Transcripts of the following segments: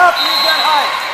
up, you get high.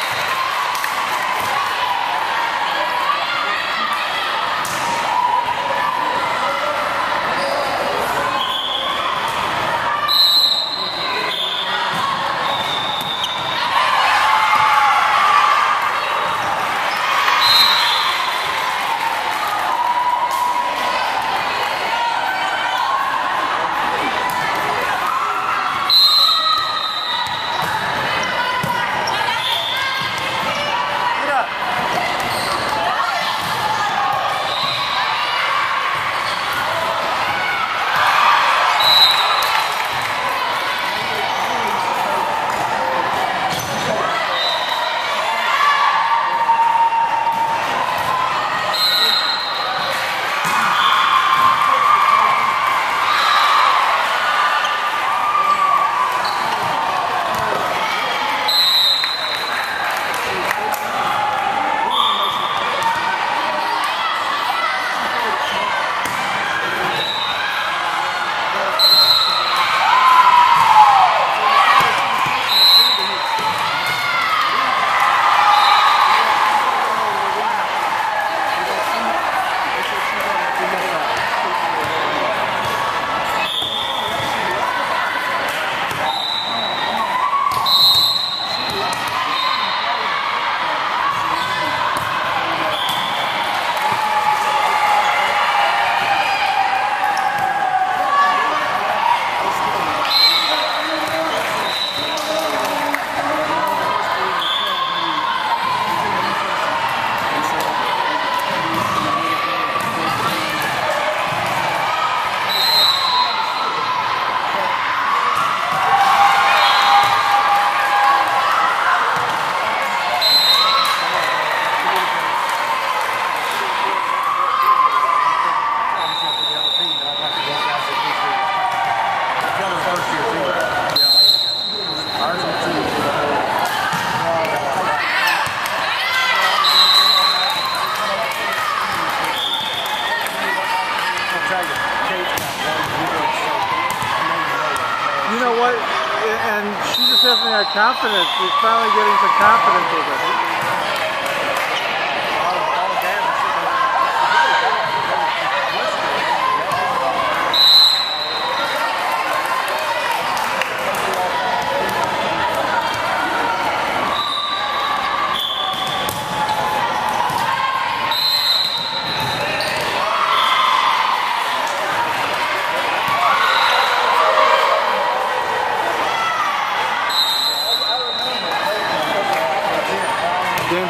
That confidence. He's finally getting some confidence with it.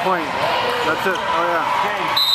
Point. That's it. Oh yeah. Okay.